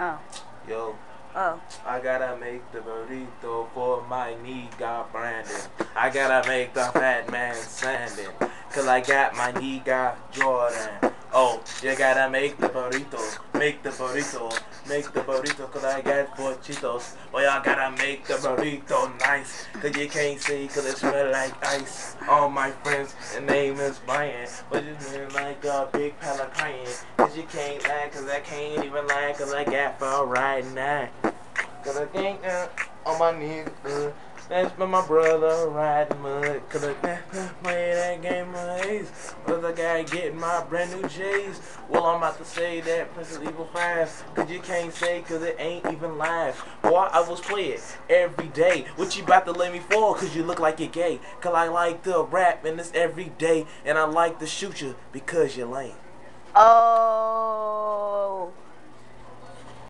Oh. Yo. Oh. I gotta make the burrito for my nigga Brandon. I gotta make the fat man standing. Cause I got my nigga Jordan. Oh, you gotta make the burrito, make the burrito, make the burrito, cause I got four Cheetos. Well, y'all gotta make the burrito nice, cause you can't see, cause it smell like ice. All my friends, the name is Brian, but you smell like a big pile of crying, cause you can't lie, cause I can't even lie, cause I got for right now. Cause I can't uh, on my knees, uh, that's my brother riding mud. Cause I can't play that game of Ace. Cause I gotta get my brand new J's. Well, I'm about to say that Prince of Evil 5. Cause you can't say cause it ain't even live. Boy, I was playing every day. What you about to let me for? Cause you look like you're gay. Cause I like to rap and it's every day. And I like to shoot you because you're lame. Oh.